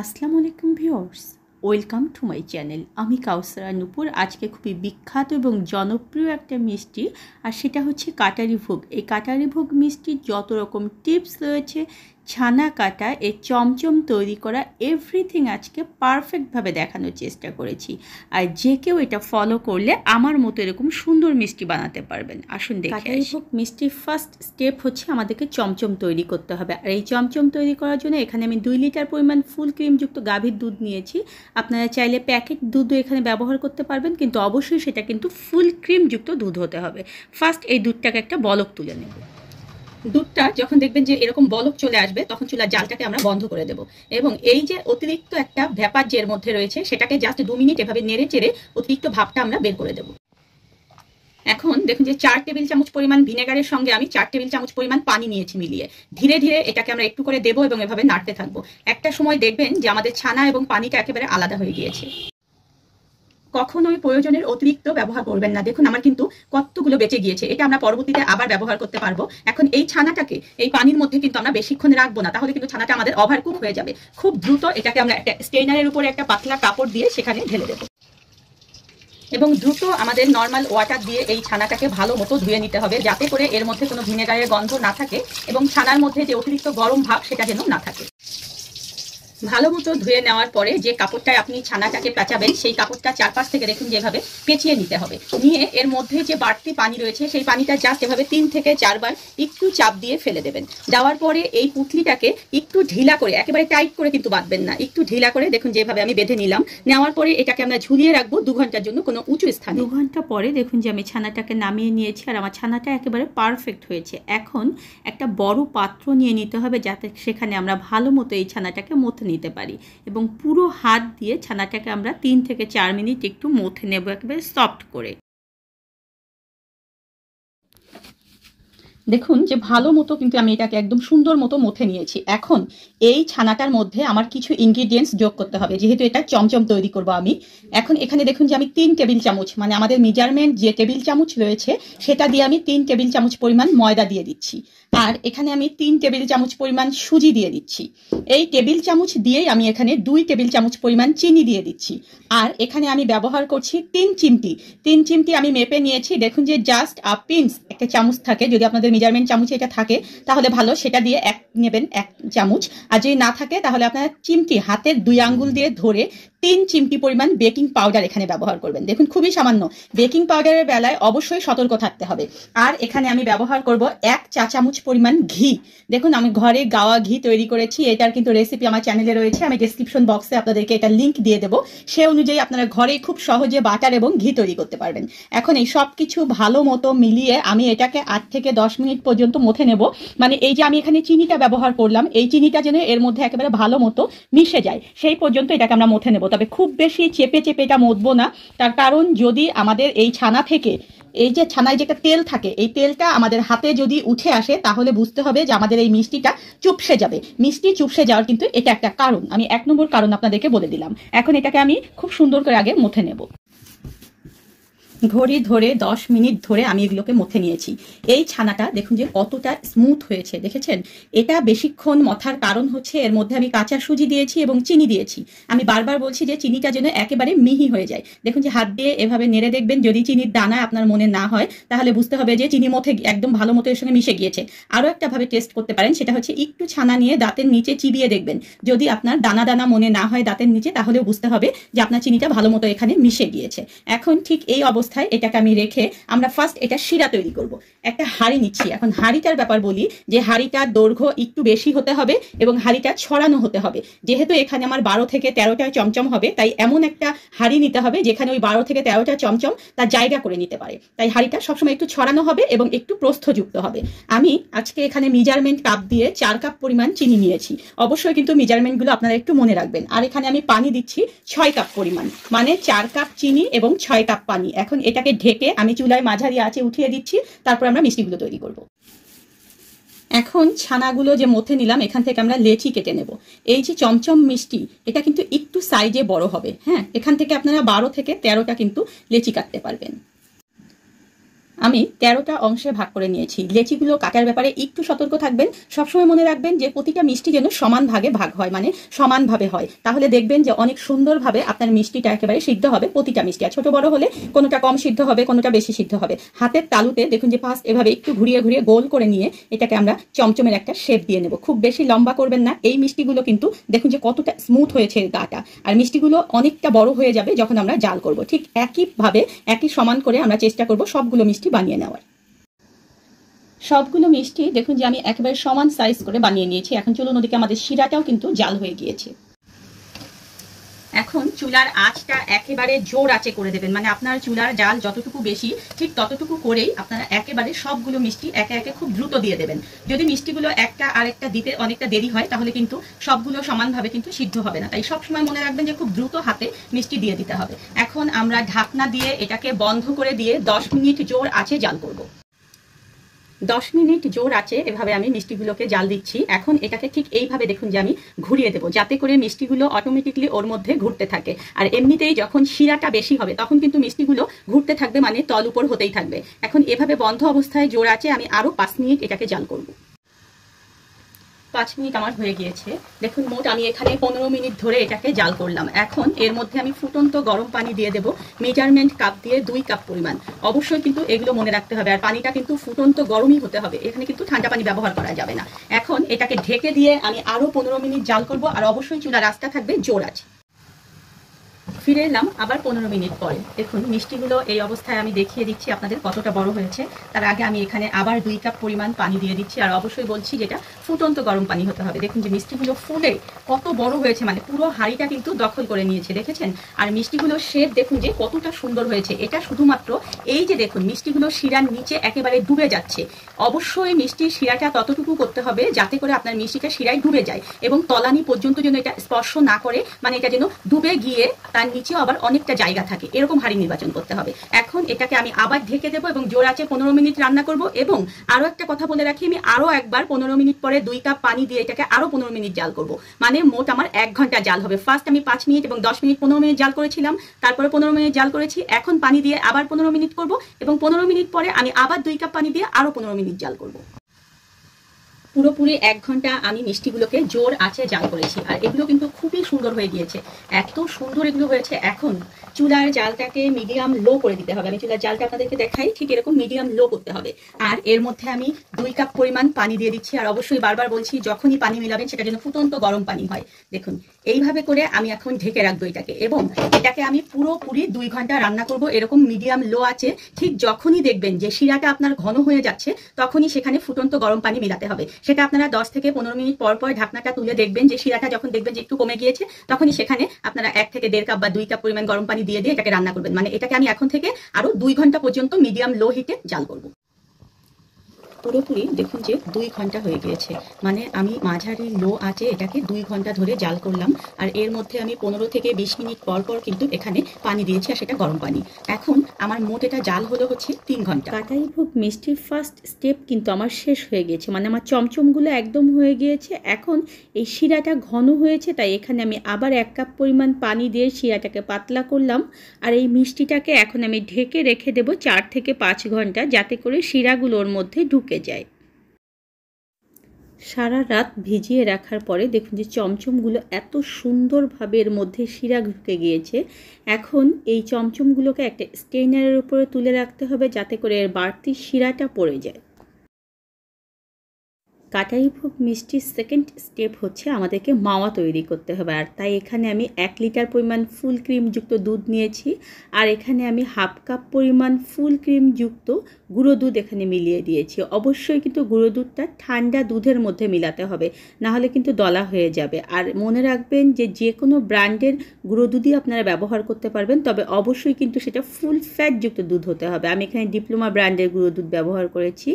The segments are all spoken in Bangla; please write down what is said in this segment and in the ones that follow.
আসসালামু আলাইকুম viewers. Welcome to my channel. আমি কাউসারা নুপুর। আজকে খুবই বিখ্যাত এবং জনপ্রিয় একটা মিষ্টি, আর সেটা হচ্ছে কাটারি ভোগ। এই কাটারি ভোগ মিষ্টির যত রকম টিপস রয়েছে ছানা কাটা এই চমচম তৈরি করা এভরিথিং আজকে পারফেক্টভাবে দেখানোর চেষ্টা করেছি। আর যে কেউ এটা ফলো করলে আমার মতো এরকম সুন্দর মিষ্টি বানাতে পারবেন। আসুন দেখে ভোগ মিষ্টির ফার্স্ট স্টেপ হচ্ছে আমাদেরকে চমচম তৈরি করতে হবে। আর এই চমচম তৈরি করার জন্য এখানে আমি দুই লিটার পরিমাণ ফুল ক্রিমযুক্ত গাভীর দুধ নিয়েছি। আপনারা চাইলে প্যাকেট দুধও এখানে ব্যবহার করতে পারবেন, কিন্তু অবশ্যই সেটা কিন্তু ফুল ক্রিমযুক্ত দুধ হতে হবে। ফার্স্ট এই দুধটাকে একটা বলক তুলে নেব। দুধটা যখন দেখবেন যে এরকম বলক চলে আসবে, তখন চুলার জালটাকে আমরা বন্ধ করে দেব। এবং এই যে অতিরিক্ত একটা ভ্যাপার যে মধ্যে রয়েছে, সেটাকে জাস্ট দু মিনিট এভাবে নেড়ে চেড়ে অতিরিক্ত ভাবটা আমরা বের করে দেব। এখন দেখুন যে চার টেবিল চামচ পরিমাণ ভিনেগারের সঙ্গে আমি চার টেবিল চামচ পরিমাণ পানি নিয়েছি মিলিয়ে। ধীরে ধীরে এটাকে আমরা একটু করে দেবো এবং এভাবে নাড়তে থাকব। একটা সময় দেখবেন যে আমাদের ছানা এবং পানিটা একেবারে আলাদা হয়ে গিয়েছে। কখনোই প্রয়োজনের অতিরিক্ত ব্যবহার করবেন না। দেখুন, আমার কিন্তু কতগুলো বেঁচে গিয়েছে। এটা আমরা পরবর্তীতে আবার ব্যবহার করতে পারব। এখন এই ছানাটাকে, এই পানির মধ্যে কিন্তু আমরা বেশিক্ষণ রাখব না। তাহলে কিন্তু ছানাটা আমাদের ওভার কুক হয়ে যাবে। খুব দ্রুত এটাকে আমরা একটা স্টেইনারের উপরে একটা পাতলা কাপড় দিয়ে সেখানে ঢেলে দেবো। এবং দ্রুত আমাদের নর্মাল ওয়াটার দিয়ে এই ছানাটাকে ভালো মতো ধুয়ে নিতে হবে, যাতে করে এর মধ্যে কোনো ভিনেগারের গন্ধ না থাকে এবং ছানার মধ্যে যে অতিরিক্ত গরম ভাব সেটা যেন না থাকে। ভালো মতো ধুয়ে নেওয়ার পরে যে কাপড়টায় আপনি ছানাটাকে পেঁচাবেন, সেই কাপড়টা চারপাশ থেকে দেখুন যেভাবে পেঁচিয়ে নিতে হবে। নিয়ে এর মধ্যে যে বাড়তি পানি রয়েছে, সেই পানিটা জাস্ট এভাবে তিন থেকে চারবার একটু চাপ দিয়ে ফেলে দেবেন। দেওয়ার পরে এই পুঁটলিটাকে একটু ঢিলা করে, একেবারে টাইট করে কিন্তু বাঁধবেন না, একটু ঢিলা করে দেখুন যেভাবে আমি বেঁধে নিলাম। নেওয়ার পরে এটাকে আমরা ঝুলিয়ে রাখব দু ঘণ্টার জন্য কোনো উঁচু স্থান। দু ঘণ্টা পরে দেখুন যে আমি ছানাটাকে নামিয়ে নিয়েছি, আর আমার ছানাটা একেবারে পারফেক্ট হয়েছে। এখন একটা বড় পাত্র নিয়ে নিতে হবে যাতে সেখানে আমরা ভালো মতো এই ছানাটাকে মথে নিতে পারি। এবং পুরো হাত দিয়ে ছানাটাকে আমরা তিন থেকে চার মিনিট একটু মথে নেব, একেবারে সফট করে। দেখুন যে ভালো মতো কিন্তু আমি এটাকে একদম সুন্দর মতো মথে নিয়েছি। এখন এই ছানাটার মধ্যে আমার কিছু ইনগ্রিডিয়েন্টস যোগ করতে হবে। যেহেতু এটা চমচম তৈরি করব আমি। এখন এখানে দেখুন যে আমি তিন টেবিল চামচ মানে আমাদের মেজারমেন্ট যে টেবিল চামচ রয়েছে, সেটা দিয়ে আমি তিন টেবিল চামচ পরিমাণ ময়দা দিয়ে দিচ্ছি। আর এখানে আমি তিন টেবিল চামচ পরিমাণ সুজি দিয়ে দিচ্ছি। এই টেবিল চামচ দিয়েই আমি এখানে দুই টেবিল চামচ পরিমাণ চিনি দিয়ে দিচ্ছি। আর এখানে আমি ব্যবহার করছি তিন চিমটি। তিন চিমটি আমি মেপে নিয়েছি। দেখুন যে জাস্ট আ পিন্স একটা চামচ থাকে। যদি আপনাদের মেজারমেন্ট চামচ এটা থাকে, তাহলে ভালো, সেটা দিয়ে এক, নেবেন এক চামচ। আর যদি না থাকে, তাহলে আপনারা চিমটি হাতের দুই আঙ্গুল দিয়ে ধরে তিন চিমটি পরিমাণ বেকিং পাউডার এখানে ব্যবহার করবেন। দেখুন, খুবই সামান্য। বেকিং পাউডারের বেলায় অবশ্যই সতর্ক থাকতে হবে। আর এখানে আমি ব্যবহার করব এক চা চামচ পরিমাণ ঘি। দেখুন, আমি ঘরে গাওয়া ঘি তৈরি করেছি। এটার কিন্তু রেসিপি আমার চ্যানেলে রয়েছে। আমি ডিসক্রিপশন বক্সে আপনাদেরকে এটা লিঙ্ক দিয়ে দেবো। সে অনুযায়ী আপনারা ঘরে খুব সহজে বাটার এবং ঘি তৈরি করতে পারবেন। এখন এই সব কিছু ভালো মতো মিলিয়ে আমি এটাকে আট থেকে দশ মিনিট পর্যন্ত মথে নেব। মানে এই যে আমি এখানে চিনিটা ব্যবহার করলাম, এই চিনিটা যেন এর মধ্যে একেবারে ভালো মতো মিশে যায়, সেই পর্যন্ত এটাকে আমরা মথে নেব। তবে খুব বেশি চেপে চেপে এটা মতবো না। তার কারণ যদি আমাদের এই ছানা থেকে, এই যে ছানায় যেটা তেল থাকে, এই তেলটা আমাদের হাতে যদি উঠে আসে, তাহলে বুঝতে হবে যে আমাদের এই মিষ্টিটা চুপসে যাবে। মিষ্টি চুপসে যাওয়ার কিন্তু এটা একটা কারণ। আমি এক নম্বর কারণ আপনাদেরকে বলে দিলাম। এখন এটাকে আমি খুব সুন্দর করে আগে মুথে নেব। ঘড়ি ধরে দশ মিনিট ধরে আমি এগুলোকে মথে নিয়েছি। এই ছানাটা দেখুন যে কতটা স্মুথ হয়েছে, দেখেছেন? এটা বেশিক্ষণ মথার কারণ হচ্ছে এর মধ্যে আমি কাঁচা সুজি দিয়েছি এবং চিনি দিয়েছি। আমি বারবার বলছি যে চিনিটা যেন একেবারে মিহি হয়ে যায়। দেখুন যে হাত দিয়ে এভাবে নেড়ে দেখবেন, যদি চিনির দানা আপনার মনে না হয়, তাহলে বুঝতে হবে যে চিনি মথে একদম ভালো মতো এর সঙ্গে মিশে গিয়েছে। আরও একটা ভাবে টেস্ট করতে পারেন, সেটা হচ্ছে একটু ছানা নিয়ে দাঁতের নিচে চিবিয়ে দেখবেন। যদি আপনার দানা দানা মনে না হয় দাঁতের নিচে, তাহলেও বুঝতে হবে যে আপনার চিনিটা ভালো মতো এখানে মিশে গিয়েছে। এখন ঠিক এই অবস্থা অবস্থায় এটাকে আমি রেখে আমরা ফার্স্ট এটা শিরা তৈরি করব। একটা হাঁড়ি নিচ্ছি। এখন হাঁড়িটার ব্যাপার বলি যে হাঁড়িটার দৈর্ঘ্য একটু বেশি হতে হবে এবং হাঁড়িটা ছড়ানো হতে হবে। যেহেতু এখানে আমার বারো থেকে তেরোটা চমচম হবে, তাই এমন একটা হাঁড়ি নিতে হবে যেখানে ওই বারো থেকে তেরোটা চমচম তার জায়গা করে নিতে পারে। তাই হাঁড়িটা সবসময় একটু ছড়ানো হবে এবং একটু প্রস্থযুক্ত হবে। আমি আজকে এখানে মেজারমেন্ট কাপ দিয়ে চার কাপ পরিমাণ চিনি নিয়েছি। অবশ্যই কিন্তু মেজারমেন্টগুলো আপনারা একটু মনে রাখবেন। আর এখানে আমি পানি দিচ্ছি ছয় কাপ পরিমাণ। মানে চার কাপ চিনি এবং ছয় কাপ পানি। এখন এটাকে ঢেকে আমি চুলায় মাঝারি আঁচে উঠিয়ে দিচ্ছি, তারপর আমরা মিষ্টিগুলো তৈরি করব। এখন ছানাগুলো যে মথে নিলাম, এখান থেকে আমরা লেচি কেটে নেব। এই যে চমচম মিষ্টি, এটা কিন্তু একটু সাইজে বড় হবে হ্যাঁ? এখান থেকে আপনারা বারো থেকে তেরোটা কিন্তু লেচি কাটতে পারবেন। আমি তেরোটা অংশে ভাগ করে নিয়েছি। লেচিগুলো কাটার ব্যাপারে একটু সতর্ক থাকবেন। সবসময় মনে রাখবেন যে প্রতিটা মিষ্টি যেন সমান ভাগে ভাগ হয় মানে সমানভাবে হয়। তাহলে দেখবেন যে অনেক সুন্দরভাবে আপনার মিষ্টিটা একেবারে সিদ্ধ হবে প্রতিটা মিষ্টি। আর ছোট বড় হলে কোনোটা কম সিদ্ধ হবে, কোনোটা বেশি সিদ্ধ হবে। হাতের তালুতে দেখুন যে ফার্স্ট এভাবে একটু ঘুরিয়ে ঘুরিয়ে গোল করে নিয়ে এটাকে আমরা চমচমের একটা শেপ দিয়ে নেব। খুব বেশি লম্বা করবেন না। এই মিষ্টিগুলো কিন্তু দেখুন যে কতটা স্মুথ হয়েছে গাটা। আর মিষ্টিগুলো অনেকটা বড় হয়ে যাবে যখন আমরা জাল করব। ঠিক একইভাবে একই সমান করে আমরা চেষ্টা করব সবগুলো মিষ্টি বানিয়ে নেওয়ার? সবগুলো মিষ্টি, দেখুন যে আমি একেবারে সমান সাইজ করে বানিয়ে নিয়েছি। এখন চলুন ওদিকে আমাদের শিরাটাও কিন্তু জাল হয়ে গিয়েছে। এখন চুলার আঁচটা একেবারে জোর আঁচে করে দেবেন। মানে আপনার চুলার জাল যতটুকু বেশি, ঠিক ততটুকু করেই আপনারা একেবারে সবগুলো মিষ্টি একে একে খুব দ্রুত দিয়ে দেবেন। যদি মিষ্টিগুলো একটা আরেকটা দিতে অনেকটা দেরি হয়, তাহলে কিন্তু সবগুলো সমানভাবে কিন্তু সিদ্ধ হবে না। তাই সবসময় মনে রাখবেন যে খুব দ্রুত হাতে মিষ্টি দিয়ে দিতে হবে। এখন আমরা ঢাকনা দিয়ে এটাকে বন্ধ করে দিয়ে দশ মিনিট জোর আঁচে জাল করব। দশ মিনিট জোর আছে, এভাবে আমি মিষ্টিগুলোকে জাল দিচ্ছি। এখন এটাকে ঠিক এইভাবে দেখুন যে আমি ঘুরিয়ে দেবো, যাতে করে মিষ্টিগুলো অটোমেটিকলি ওর মধ্যে ঘুরতে থাকে। আর এমনিতেই যখন শিরাটা বেশি হবে, তখন কিন্তু মিষ্টিগুলো ঘুরতে থাকবে মানে তল উপর হতেই থাকবে। এখন এভাবে বন্ধ অবস্থায় জোর আছে, আমি আরও পাঁচ মিনিট এটাকে জাল করব। পাঁচ মিনিট আমার হয়ে গিয়েছে। দেখুন, মোট আমি এখানে পনেরো মিনিট ধরে এটাকে জাল করলাম। এখন এর মধ্যে আমি ফুটন্ত গরম পানি দিয়ে দেব মেজারমেন্ট কাপ দিয়ে দুই কাপ পরিমাণ। অবশ্যই কিন্তু এগুলো মনে রাখতে হবে, আর পানিটা কিন্তু ফুটন্ত গরমই হতে হবে। এখানে কিন্তু ঠান্ডা পানি ব্যবহার করা যাবে না। এখন এটাকে ঢেকে দিয়ে আমি আরও পনেরো মিনিট জাল করব, আর অবশ্যই চুলা রাস্তা থাকবে জোর আছে ফিরে এলাম আবার পনেরো মিনিট পরে। দেখুন, মিষ্টিগুলো এই অবস্থায় আমি দেখিয়ে দিচ্ছি আপনাদের কতটা বড় হয়েছে। তার আগে আমি এখানে আবার দুই কাপ পরিমাণ পানি দিয়ে দিচ্ছি আর অবশ্যই বলছি যেটা ফুটন্ত গরম পানি হতে হবে। দেখুন যে মিষ্টিগুলো ফুলে কত বড় হয়েছে মানে পুরো হাঁড়িটা কিন্তু দখল করে নিয়েছে, দেখেছেন? আর মিষ্টিগুলোর শেপ দেখুন যে কতটা সুন্দর হয়েছে। এটা শুধুমাত্র এই যে দেখুন, মিষ্টিগুলো শিরার নিচে একেবারে ডুবে যাচ্ছে। অবশ্যই মিষ্টির শিরাটা ততটুকু করতে হবে যাতে করে আপনার মিষ্টিটা শিরায় ডুবে যায় এবং তলানি পর্যন্ত যেন এটা স্পর্শ না করে মানে এটা যেন ডুবে গিয়ে তার নিচেও আবার অনেকটা জায়গা থাকে। এরকম হাড়ি নির্বাচন করতে হবে। এখন এটাকে আমি আবার ঢেকে দেবো এবং জোর আছে পনেরো মিনিট রান্না করব এবং আরও একটা কথা বলে রাখি, আমি আরও একবার পনেরো মিনিট পরে দুই কাপ পানি দিয়ে এটাকে আরও পনেরো মিনিট জাল করব। মানে মোট আমার এক ঘণ্টা জাল হবে। ফার্স্ট আমি পাঁচ মিনিট এবং দশ মিনিট পনেরো মিনিট জাল করেছিলাম। তারপরে পনেরো মিনিট জাল করেছি। এখন পানি দিয়ে আবার পনেরো মিনিট করব এবং পনেরো মিনিট পরে আমি আবার দুই কাপ পানি দিয়ে আরও পনেরো মিনিট জাল করব। পুরোপুরি এক ঘণ্টা আমি মিষ্টিগুলোকে জোর আছে জাল করেছি। আর এগুলো কিন্তু খুবই সুন্দর হয়ে গিয়েছে। এত সুন্দর এগুলো হয়েছে। এখন চুলার জালটাকে মিডিয়াম লো করে দিতে হবে। আমি চুলার জালটা আপনাদেরকে দেখাই, ঠিক এরকম মিডিয়াম লো করতে হবে। আর এর মধ্যে আমি দুই কাপ পরিমাণ পানি দিয়ে দিচ্ছি। আর অবশ্যই বারবার বলছি, যখনই পানি মিলাবেন, সেটা যেন ফুটন্ত গরম পানি হয়। দেখুন এইভাবে করে আমি এখন ঢেকে রাখব এটাকে। এবং এটাকে আমি পুরোপুরি দুই ঘণ্টা রান্না করব, এরকম মিডিয়াম লো আছে। ঠিক যখনই দেখবেন যে শিরাটা আপনার ঘন হয়ে যাচ্ছে, তখনই সেখানে ফুটন্ত গরম পানি মিলাতে হবে। সেটা আপনারা দশ থেকে পনেরো মিনিট পর পর ঢাকনাটা তুলে দেখবেন যে শিরাটা যখন দেখবেন যে একটু কমে গিয়েছে, তখনই সেখানে আপনারা এক থেকে দেড় কাপ বা দুই কাপ পরিমাণ গরম পানি দিয়ে দিয়ে এটাকে রান্না করবেন। মানে এটাকে আমি এখন থেকে আরও দুই ঘণ্টা পর্যন্ত মিডিয়াম লো হিটে জাল করব। পুরোপুরি দেখুন যে দুই ঘণ্টা হয়ে গিয়েছে। মানে আমি মাঝারি লো আছে, এটাকে দুই ঘণ্টা ধরে জাল করলাম। আর এর মধ্যে আমি পনেরো থেকে বিশ মিনিট পর পর কিন্তু এখানে পানি দিয়েছি, আর সেটা গরম পানি। এখন আমার মোট এটা জাল হলো হচ্ছে তিন ঘণ্টা। কাটাই ভোগ মিষ্টির ফার্স্ট স্টেপ কিন্তু আমার শেষ হয়ে গিয়েছে। মানে আমার চমচমগুলো একদম হয়ে গিয়েছে। এখন এই শিরাটা ঘন হয়েছে, তাই এখানে আমি আবার এক কাপ পরিমাণ পানি দিয়ে শিরাটাকে পাতলা করলাম। আর এই মিষ্টিটাকে এখন আমি ঢেকে রেখে দেবো চার থেকে পাঁচ ঘণ্টা, যাতে করে শিরাগুলোর মধ্যে ঢুকে যায়। সারা রাত ভিজিয়ে রাখার পরে দেখুন যে চমচমগুলো এত সুন্দরভাবে এর মধ্যে শিরা ঢুকে গিয়েছে। এখন এই চমচমগুলোকে একটা স্টেইনারের উপরে তুলে রাখতে হবে যাতে করে এর বাড়তি শিরাটা পড়ে যায়। কাটাইভোগ মিষ্টির সেকেন্ড স্টেপ হচ্ছে আমাদেরকে মাওয়া তৈরি করতে হবে। আর তাই এখানে আমি এক লিটার পরিমাণ ফুল ক্রিমযুক্ত দুধ নিয়েছি। আর এখানে আমি হাফ কাপ পরিমাণ ফুল ক্রিমযুক্ত গুঁড়ো দুধ এখানে মিলিয়ে দিয়েছি। অবশ্যই কিন্তু গুঁড়ো দুধটা ঠান্ডা দুধের মধ্যে মিলাতে হবে, নাহলে কিন্তু দলা হয়ে যাবে। আর মনে রাখবেন যে যে কোনো ব্র্যান্ডের গুঁড়ো দুধই আপনারা ব্যবহার করতে পারবেন, তবে অবশ্যই কিন্তু সেটা ফুল ফ্যাটযুক্ত দুধ হতে হবে। আমি এখানে ডিপ্লোমা ব্র্যান্ডের গুঁড়ো দুধ ব্যবহার করেছি।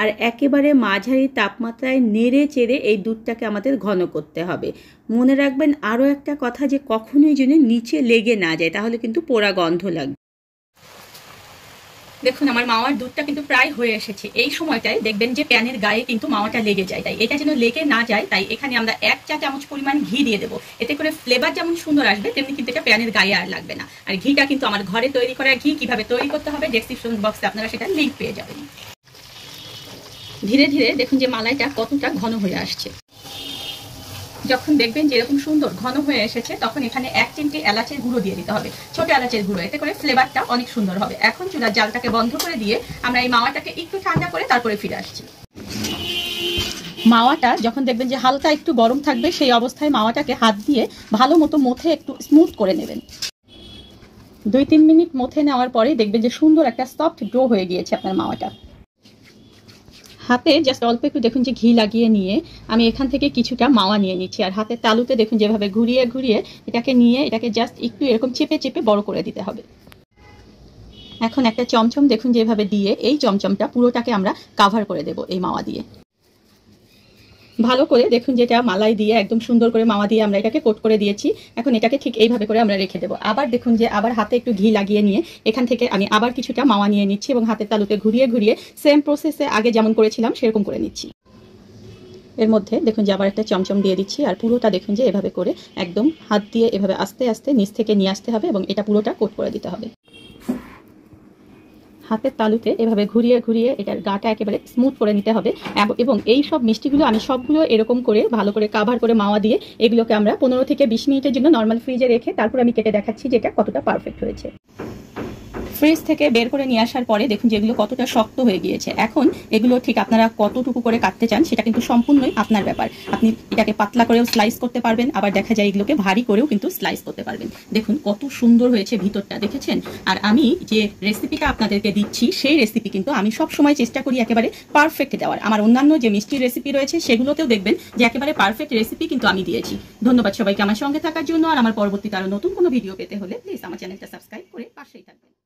আর একেবারে মাঝারি তাপমাত্রায় নেড়ে চেড়ে এই দুধটাকে আমাদের ঘন করতে হবে। মনে রাখবেন আরও একটা কথা যে কখনোই যেন নিচে লেগে না যায়, তাহলে কিন্তু পোড়া গন্ধ লাগবে দেখুন, আমার মাওয়ার দুধটা কিন্তু প্রায় হয়ে এসেছে। এই সময়টায় দেখবেন যে প্যানের গায়ে কিন্তু মাওয়াটা লেগে যায়। তাই এটা যেন লেগে না যায়, তাই এখানে আমরা এক চা চামচ পরিমাণ ঘি দিয়ে দেবো। এতে করে ফ্লেভার যেমন সুন্দর আসবে, তেমনি কিন্তু এটা প্যানের গায়ে আর লাগবে না। আর ঘিটা কিন্তু আমার ঘরে তৈরি করা ঘি কীভাবে তৈরি করতে হবে ডেসক্রিপশন বক্সে আপনারা সেটা লিঙ্ক পেয়ে যাবেন। ধীরে ধীরে দেখুন যে মালাইটা কতটা ঘন হয়ে আসছে। যখন দেখবেন যে এরকম সুন্দর ঘন হয়ে এসেছে, তখন এখানে এক চিমটি এলাচের গুঁড়ো দিয়ে দিতে হবে। ছোট এলাচের গুঁড়ো, এতে করে ফ্লেভারটা অনেক সুন্দর হবে। এখন চুলার জালটাকে বন্ধ করে দিয়ে আমরা এই মাওয়াটাকে একটু ঠান্ডা করে তারপরে ফিরে আসছি। মাওয়াটা যখন দেখবেন যে হালকা একটু গরম থাকবে, সেই অবস্থায় মাওয়াটাকে হাত দিয়ে ভালো মতো মথে একটু স্মুথ করে নেবেন। দুই তিন মিনিট মথে নেওয়ার পরে দেখবেন যে সুন্দর একটা সফট ডো হয়ে গিয়েছে আপনার মাওয়াটা। হাতে জাস্ট অল্প একটু দেখুন যে ঘি লাগিয়ে নিয়ে আমি এখান থেকে কিছুটা মাওয়া নিয়ে নিচ্ছি। আর হাতে তালুতে দেখুন যেভাবে ঘুরিয়ে ঘুরিয়ে এটাকে নিয়ে এটাকে জাস্ট একটু এরকম চেপে চেপে বড় করে দিতে হবে। এখন একটা চমচম দেখুন যেভাবে দিয়ে এই চমচমটা পুরোটাকে আমরা কাভার করে দেব এই মাওয়া দিয়ে। ভালো করে দেখুন যেটা মালাই দিয়ে, একদম সুন্দর করে মাওয়া দিয়ে আমরা এটাকে কোট করে দিয়েছি। এখন এটাকে ঠিক এইভাবে করে আমরা রেখে দেবো। আবার দেখুন যে আবার হাতে একটু ঘি লাগিয়ে নিয়ে এখান থেকে আমি আবার কিছুটা মাওয়া নিয়ে নিচ্ছি এবং হাতের তালুতে ঘুরিয়ে ঘুরিয়ে সেম প্রসেসে আগে যেমন করেছিলাম সেরকম করে নিচ্ছি। এর মধ্যে দেখুন যে আবার একটা চমচম দিয়ে দিচ্ছি আর পুরোটা দেখুন যে এভাবে করে একদম হাত দিয়ে এভাবে আস্তে আস্তে নিচ থেকে নিয়ে আসতে হবে এবং এটা পুরোটা কোট করে দিতে হবে। হাতের তালুতে এভাবে ঘুরিয়ে ঘুরিয়ে এটার গাটা একেবারে স্মুথ করে নিতে হবে। এবং এই সব মিষ্টিগুলো আমি সবগুলো এরকম করে ভালো করে কাভার করে মাওয়া দিয়ে এগুলোকে আমরা পনেরো থেকে বিশ মিনিটের জন্য নর্মাল ফ্রিজে রেখে তারপর আমি কেটে দেখাচ্ছি যে এটা কতটা পারফেক্ট হয়েছে। ফ্রিজ থেকে বের করে নিয়ে আসার পরে দেখুন যে এগুলো কতটা শক্ত হয়ে গিয়েছে। এখন এগুলো ঠিক আপনারা কতটুকু করে কাটতে চান সেটা কিন্তু সম্পূর্ণই আপনার ব্যাপার। আপনি এটাকে পাতলা করেও স্লাইস করতে পারবেন, আবার দেখা যায় এগুলোকে ভারী করেও কিন্তু স্লাইস করতে পারবেন। দেখুন কত সুন্দর হয়েছে ভিতরটা, দেখেছেন? আর আমি যে রেসিপিটা আপনাদেরকে দিচ্ছি, সেই রেসিপি কিন্তু আমি সব সময় চেষ্টা করি একেবারে পারফেক্ট দেওয়ার। আমার অন্যান্য যে মিষ্টির রেসিপি রয়েছে সেগুলোতেও দেখবেন যে একেবারে পারফেক্ট রেসিপি কিন্তু আমি দিয়েছি। ধন্যবাদ সবাইকে আমার সঙ্গে থাকার জন্য, আর আমার পরবর্তীতে আরও নতুন কোনো ভিডিও পেতে হলে প্লিজ আমার চ্যানেলটা সাবস্ক্রাইব করে পাশেই থাকবেন।